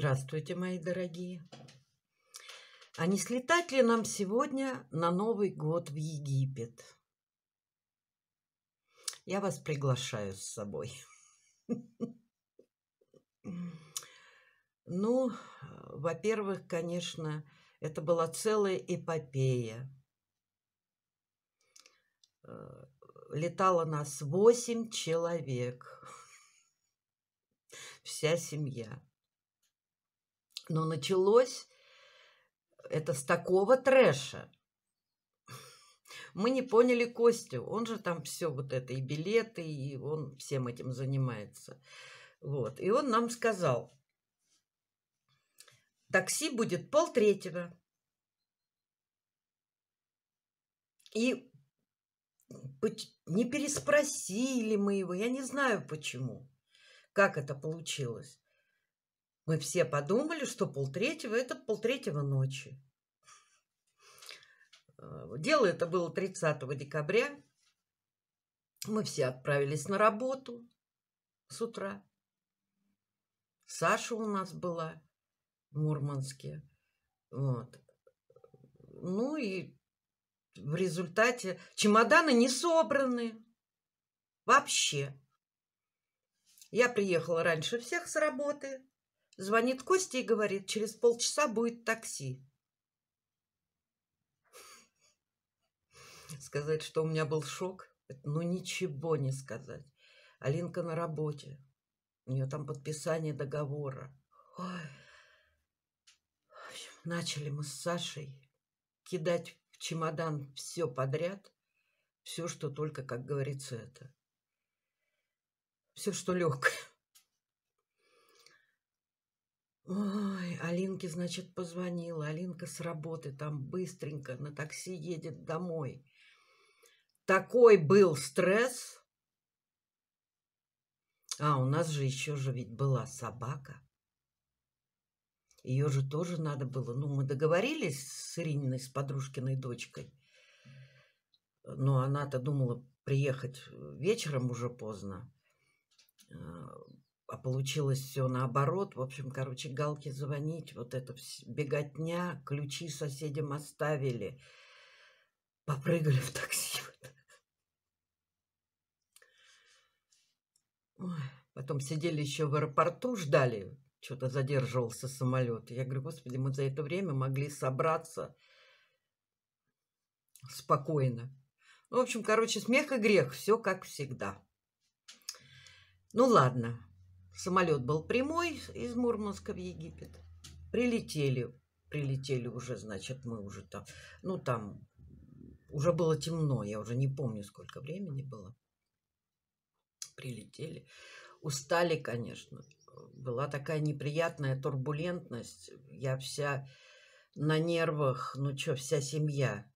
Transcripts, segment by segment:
Здравствуйте, мои дорогие. А не слетать ли нам сегодня на Новый год в Египет? Я вас приглашаю с собой. Ну, во-первых, конечно, это была целая эпопея. Э, летало нас восемь человек. Вся семья. Но началось это с такого трэша. Мы не поняли Костю. Он же там все вот это, и билеты, и он всем этим занимается. Вот. И он нам сказал, такси будет полтретьего. И не переспросили мы его, я не знаю почему, как это получилось. Мы все подумали, что полтретьего – это полтретьего ночи. Э, дело это было 30 декабря. Мы все отправились на работу с утра. Саша у нас была в Мурманске. Вот. Ну и в результате чемоданы не собраны. Вообще. Я приехала раньше всех с работы. Звонит Костя и говорит, через полчаса будет такси. Сказать, что у меня был шок, ну ничего не сказать. Алинка на работе. У нее там подписание договора. Ой. В общем, начали мы с Сашей кидать в чемодан все подряд. Все, что только, как говорится, это. Все, что легкое. Ой, Алинке, значит, позвонила. Алинка с работы там быстренько на такси едет домой. Такой был стресс. А, у нас же еще же ведь была собака. Ее же тоже надо было. Ну, мы договорились с Ирининой, с подружкиной дочкой. Но она-то думала приехать вечером уже поздно а получилось все наоборот. В общем, короче, Галки звонить, вот это беготня, ключи соседям оставили. Попрыгали в такси. Потом сидели еще в аэропорту, ждали, что-то задерживался самолет. Я говорю, господи, мы за это время могли собраться спокойно. Ну, в общем, короче, смех и грех, все как всегда. Ну ладно, Самолет был прямой из Мурманска в Египет. Прилетели, прилетели уже, значит, мы уже там, ну там уже было темно, я уже не помню, сколько времени было. Прилетели. Устали, конечно. Была такая неприятная турбулентность. Я вся на нервах, ну что, вся семья,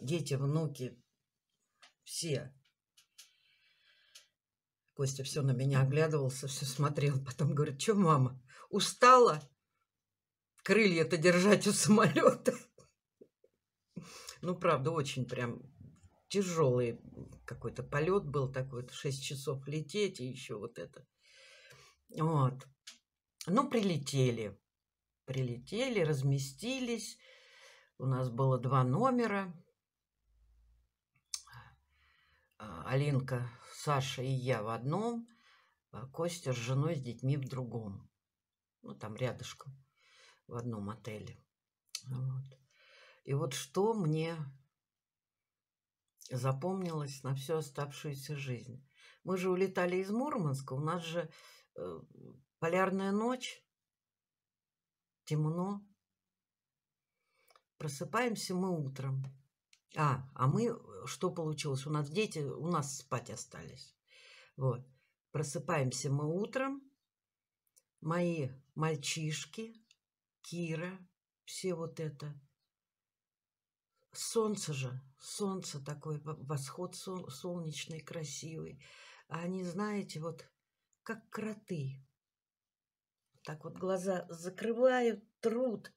дети, внуки, все. Костя все на меня оглядывался, все смотрел. Потом говорит, что, мама, устала? Крылья-то держать у самолета. Ну, правда, очень прям тяжелый какой-то полет был такой, 6 часов лететь и еще вот это. Вот. Ну, прилетели. Прилетели, разместились. У нас было два номера. А, Алинка Саша и я в одном, а Костя с женой, с детьми в другом. Ну, там рядышком, в одном отеле. Вот. И вот что мне запомнилось на всю оставшуюся жизнь. Мы же улетали из Мурманска, у нас же э, полярная ночь, темно. Просыпаемся мы утром. А, а мы, что получилось? У нас дети, у нас спать остались. Вот. Просыпаемся мы утром. Мои мальчишки, Кира, все вот это. Солнце же, солнце такой, восход сол, солнечный, красивый. А они, знаете, вот как кроты. Так вот глаза закрывают, труд.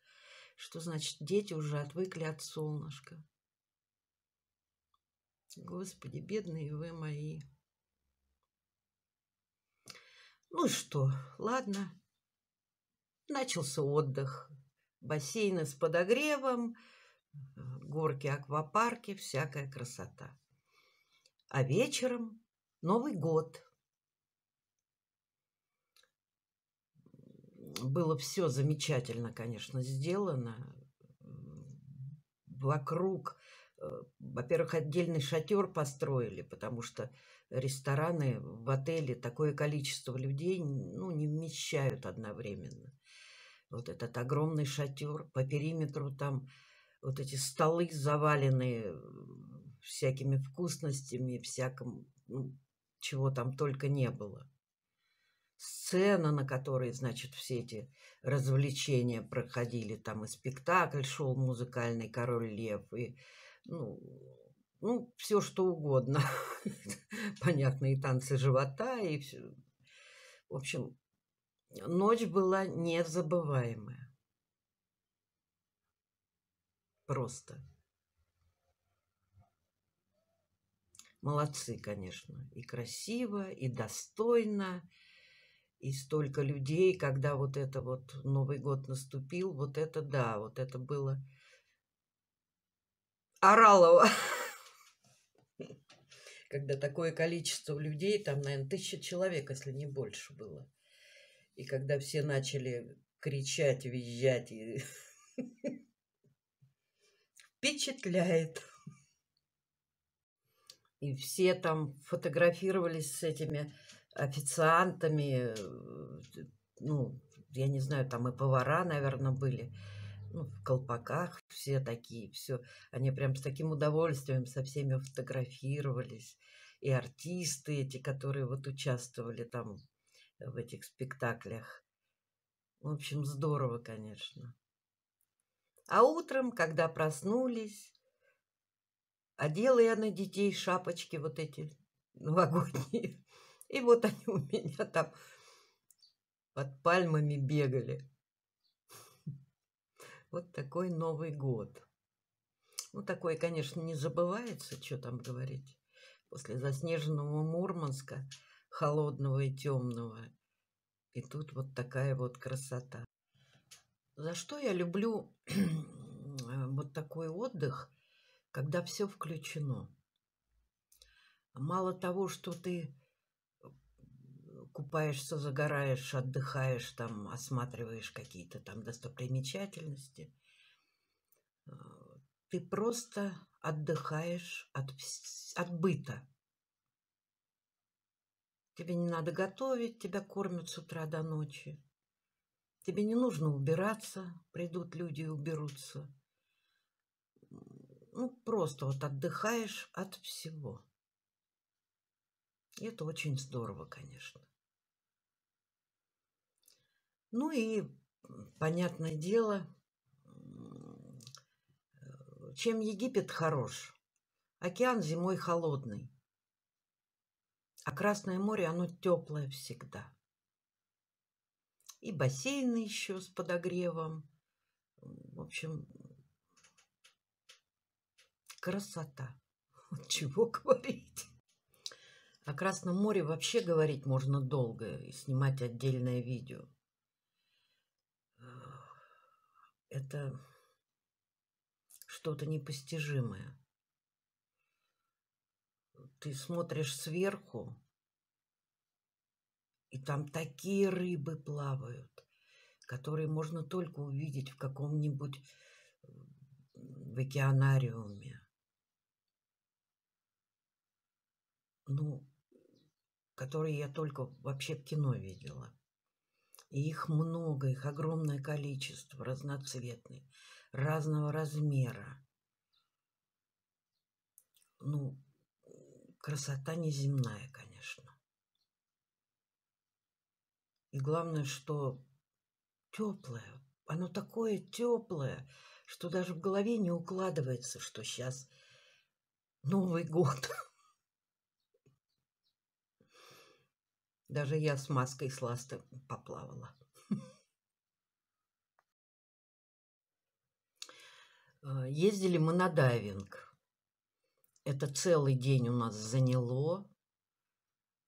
Что значит, дети уже отвыкли от солнышка. Господи, бедные вы мои. Ну что, ладно. начался отдых. Бассейны с подогревом, горки, аквапарки, всякая красота. А вечером Новый год. Было все замечательно, конечно, сделано. Вокруг, во-первых, отдельный шатер построили, потому что рестораны в отеле такое количество людей ну, не вмещают одновременно. Вот этот огромный шатер, по периметру там вот эти столы заваленные всякими вкусностями, всяким, ну, чего там только не было. Сцена, на которой, значит, все эти развлечения проходили, там и спектакль шел музыкальный «Король Лев», и, ну, ну, все что угодно. Понятно, и танцы живота, и все. В общем, ночь была незабываемая. Просто. Молодцы, конечно. И красиво, и достойно, и столько людей, когда вот это вот Новый год наступил, вот это да, вот это было Оралово когда такое количество людей, там, наверное, тысяча человек, если не больше было. И когда все начали кричать, визжать, и... впечатляет. И все там фотографировались с этими официантами, ну, я не знаю, там и повара, наверное, были ну, в колпаках все такие, все. Они прям с таким удовольствием со всеми фотографировались. И артисты эти, которые вот участвовали там в этих спектаклях. В общем, здорово, конечно. А утром, когда проснулись, одела я на детей шапочки вот эти новогодние. И вот они у меня там под пальмами бегали. Вот такой Новый год. Ну, такое, конечно, не забывается, что там говорить. После заснеженного Мурманска, холодного и темного. И тут вот такая вот красота. За что я люблю вот такой отдых, когда все включено. Мало того, что ты купаешься, загораешь, отдыхаешь, там, осматриваешь какие-то там достопримечательности. А, ты просто отдыхаешь от, от быта. Тебе не надо готовить, тебя кормят с утра до ночи. Тебе не нужно убираться, придут люди и уберутся. Ну, просто вот отдыхаешь от всего. И это очень здорово, конечно. Ну и, понятное дело, чем Египет хорош? Океан зимой холодный, а Красное море, оно теплое всегда. И бассейны еще с подогревом. В общем, красота. Чего говорить? О Красном море вообще говорить можно долго и снимать отдельное видео. Это что-то непостижимое. Ты смотришь сверху, и там такие рыбы плавают, которые можно только увидеть в каком-нибудь в океанариуме. Ну, которые я только вообще в кино видела. И их много, их огромное количество, разноцветные, разного размера. Ну, красота неземная, конечно. И главное, что теплое. Оно такое теплое, что даже в голове не укладывается, что сейчас Новый год. Даже я с маской с ласты поплавала. А, ездили мы на дайвинг. Это целый день у нас заняло.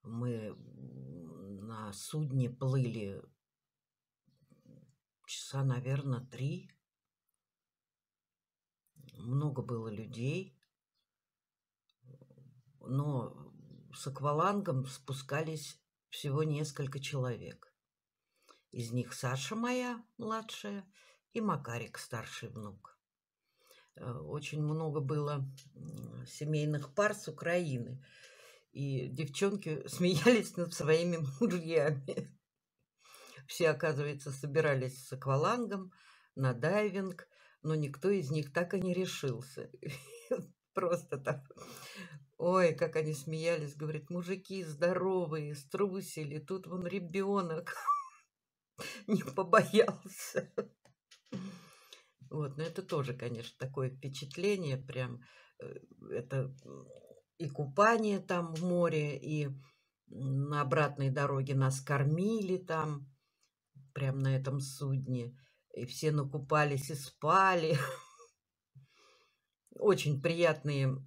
Мы на судне плыли часа, наверное, три. Много было людей. Но с аквалангом спускались всего несколько человек. Из них Саша моя, младшая, и Макарик, старший внук. Э, очень много было семейных пар с Украины. И девчонки смеялись над своими мужьями. Все, оказывается, собирались с аквалангом на дайвинг, но никто из них так и не решился. Просто так. Ой, как они смеялись, говорит, мужики здоровые, струсили, тут вон ребенок не побоялся. Вот, но это тоже, конечно, такое впечатление, прям, э, это и купание там в море, и на обратной дороге нас кормили там, прям на этом судне, и все накупались и спали. Очень приятные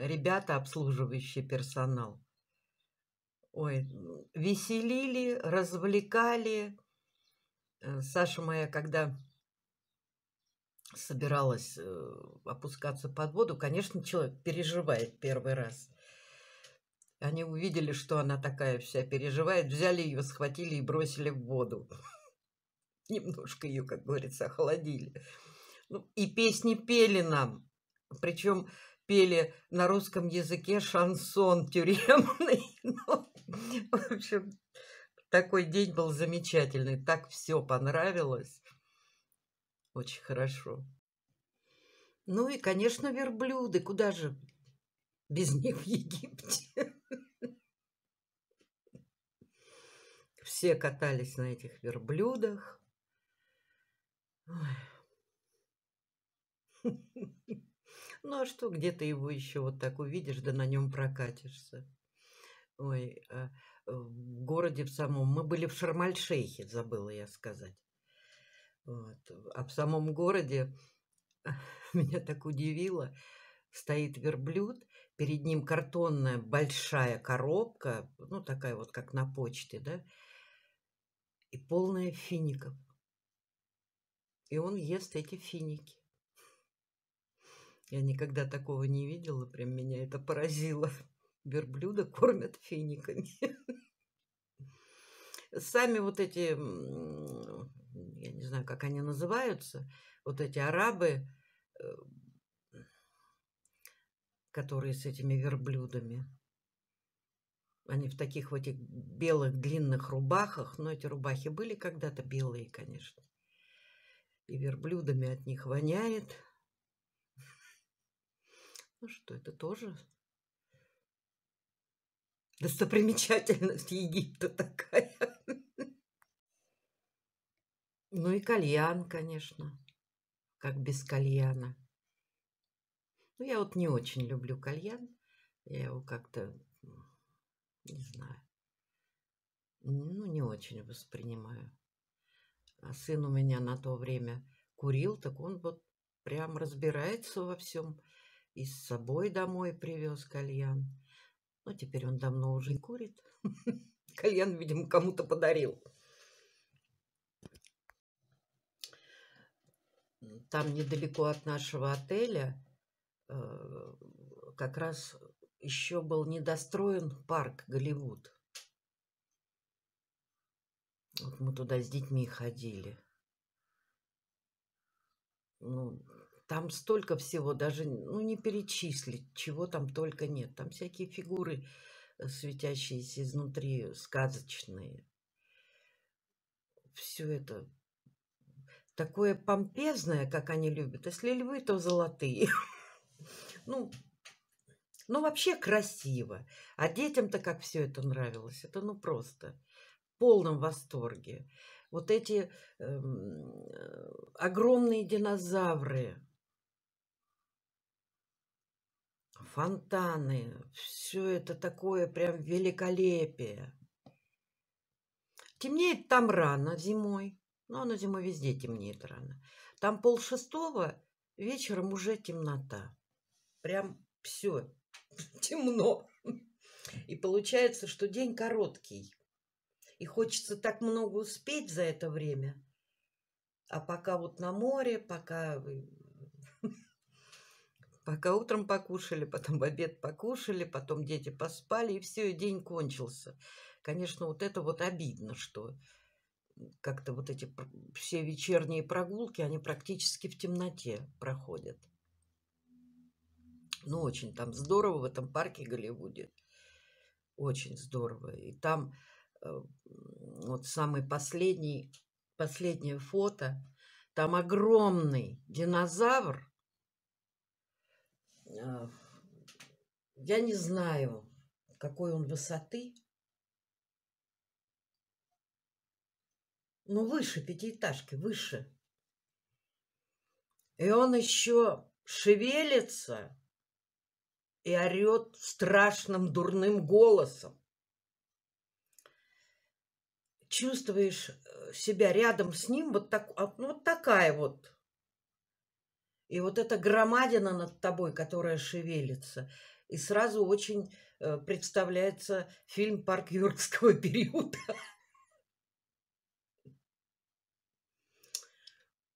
ребята, обслуживающий персонал. Ой, веселили, развлекали. Э, Саша моя, когда собиралась э, опускаться под воду, конечно, человек переживает первый раз. Они увидели, что она такая вся переживает, взяли ее, схватили и бросили в воду. Немножко ее, как говорится, охладили. Ну, и песни пели нам. Причем пели на русском языке шансон тюремный. Ну, в общем, такой день был замечательный. Так все понравилось. Очень хорошо. Ну и, конечно, верблюды. Куда же без них в Египте? Все катались на этих верблюдах. Ну а что, где то его еще вот так увидишь, да на нем прокатишься. Ой, а в городе в самом, мы были в Шармаль-Шейхе, забыла я сказать. Вот. А в самом городе меня так удивило, стоит верблюд, перед ним картонная большая коробка, ну такая вот как на почте, да, и полная фиников. И он ест эти финики. Я никогда такого не видела, прям меня это поразило. Верблюда кормят финиками. Сами вот эти я не знаю, как они называются, вот эти арабы, э, которые с этими верблюдами. Они в таких вот этих белых длинных рубахах, но эти рубахи были когда-то белые, конечно. И верблюдами от них воняет. Ну что, это тоже достопримечательность Египта такая. Ну и кальян, конечно. Как без кальяна. Ну, я вот не очень люблю кальян. Я его как-то, не знаю, ну, не очень воспринимаю. А сын у меня на то время курил, так он вот прям разбирается во всем. И с собой домой привез кальян. Но теперь он давно уже не курит. Кальян, видимо, кому-то подарил. там недалеко от нашего отеля э, как раз еще был недостроен парк Голливуд. Вот мы туда с детьми ходили. Ну, там столько всего, даже ну, не перечислить, чего там только нет. Там всякие фигуры, э, светящиеся изнутри, сказочные. Все это такое помпезное, как они любят. Если львы, то золотые. Ну, ну, вообще красиво. А детям-то как все это нравилось. Это ну просто в полном восторге. Вот эти эм, огромные динозавры, фонтаны, все это такое прям великолепие. Темнеет там рано зимой. Но оно зимой везде темнеет рано. Там пол шестого вечером уже темнота. Прям все темно. И получается, что день короткий. И хочется так много успеть за это время. А пока вот на море, пока Пока утром покушали, потом в обед покушали, потом дети поспали, и все, и день кончился. Конечно, вот это вот обидно, что как-то вот эти все вечерние прогулки, они практически в темноте проходят. Ну, очень там здорово в этом парке Голливуде. Очень здорово. И там э, вот самый последний, последнее фото, там огромный динозавр, я не знаю, какой он высоты. Ну, выше пятиэтажки, выше. И он еще шевелится и орет страшным дурным голосом. Чувствуешь э, себя рядом с ним вот, так, ну, вот такая вот и вот эта громадина над тобой, которая шевелится, и сразу очень э, представляется фильм «Парк юркского периода».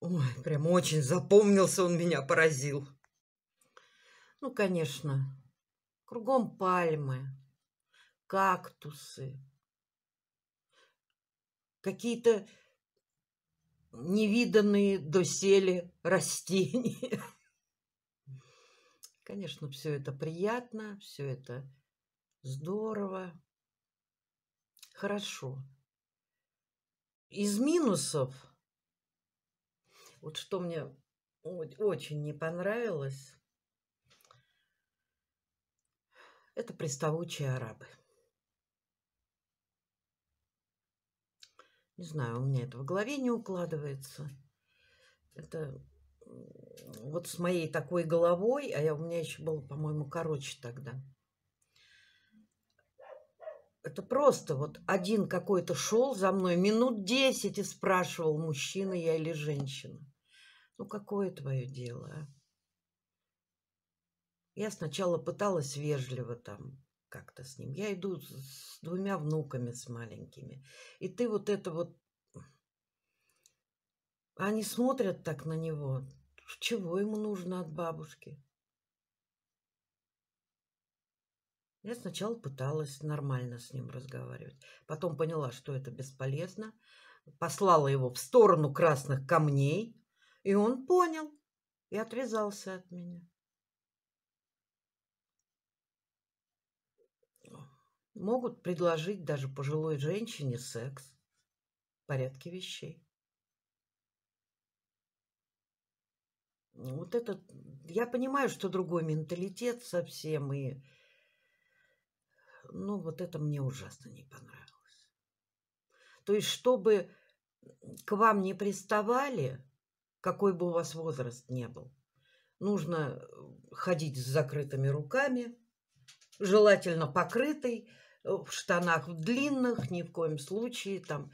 Ой, прям очень запомнился он меня, поразил. Ну, конечно, кругом пальмы, кактусы, какие-то невиданные доселе растения. Конечно, все это приятно, все это здорово, хорошо. Из минусов, вот что мне очень не понравилось, это приставучие арабы. Не знаю, у меня это в голове не укладывается. Это вот с моей такой головой, а я, у меня еще было, по-моему, короче тогда. Это просто вот один какой-то шел за мной минут десять и спрашивал, мужчина я или женщина. Ну, какое твое дело, а? Я сначала пыталась вежливо там как-то с ним. Я иду с двумя внуками, с маленькими. И ты вот это вот... Они смотрят так на него. Чего ему нужно от бабушки? Я сначала пыталась нормально с ним разговаривать. Потом поняла, что это бесполезно. Послала его в сторону красных камней. И он понял и отвязался от меня. Могут предложить даже пожилой женщине секс в порядке вещей. Вот это... Я понимаю, что другой менталитет совсем, и... Ну, вот это мне ужасно не понравилось. То есть, чтобы к вам не приставали, какой бы у вас возраст не был, нужно ходить с закрытыми руками, желательно покрытый, в штанах в длинных, ни в коем случае, там,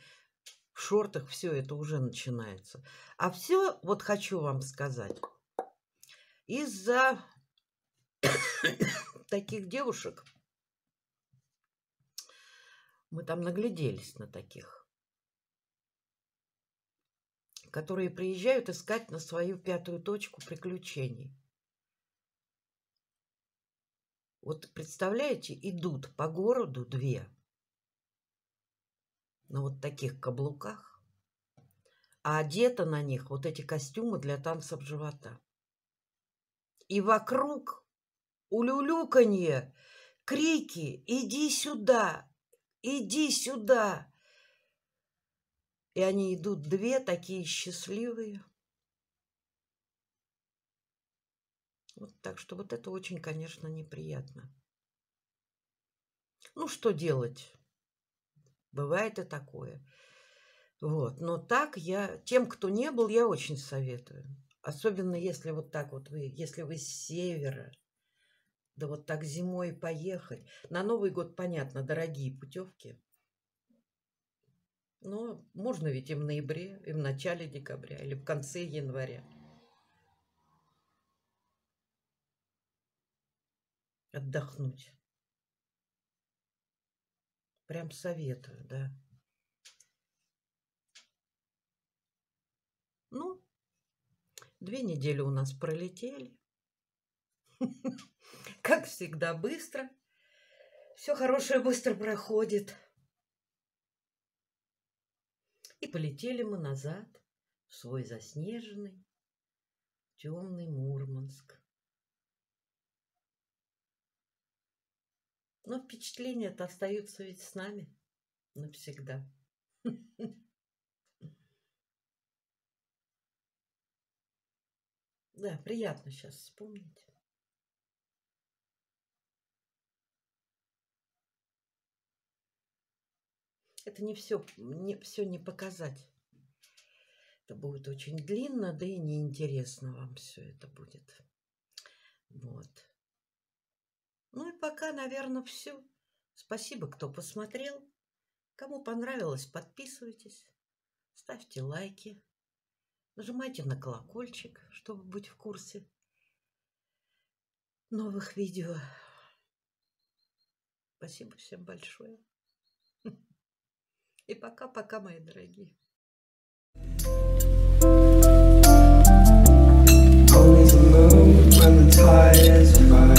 в шортах все это уже начинается. А все, вот хочу вам сказать, из-за таких девушек, мы там нагляделись на таких, которые приезжают искать на свою пятую точку приключений. Вот представляете, идут по городу две на вот таких каблуках, а одето на них вот эти костюмы для танцев живота. И вокруг улюлюканье, крики «Иди сюда! Иди сюда!» И они идут две такие счастливые – Вот так что вот это очень, конечно, неприятно. Ну, что делать? Бывает и такое. Вот. Но так я, тем, кто не был, я очень советую. Особенно если вот так вот вы, если вы с севера, да вот так зимой поехать. На Новый год, понятно, дорогие путевки. Но можно ведь и в ноябре, и в начале декабря, или в конце января. Отдохнуть. Прям советую, да. Ну, две недели у нас пролетели. Как всегда, быстро. Все хорошее быстро проходит. И полетели мы назад в свой заснеженный, темный Мурманск. Но впечатления-то остаются ведь с нами навсегда. Да, приятно сейчас вспомнить. Это не все, не, все не показать. Это будет очень длинно, да и неинтересно вам все это будет. Вот. Ну и пока, наверное, все. Спасибо, кто посмотрел. Кому понравилось, подписывайтесь, ставьте лайки, нажимайте на колокольчик, чтобы быть в курсе новых видео. Спасибо всем большое. И пока-пока, мои дорогие. Always alone when the tide is right.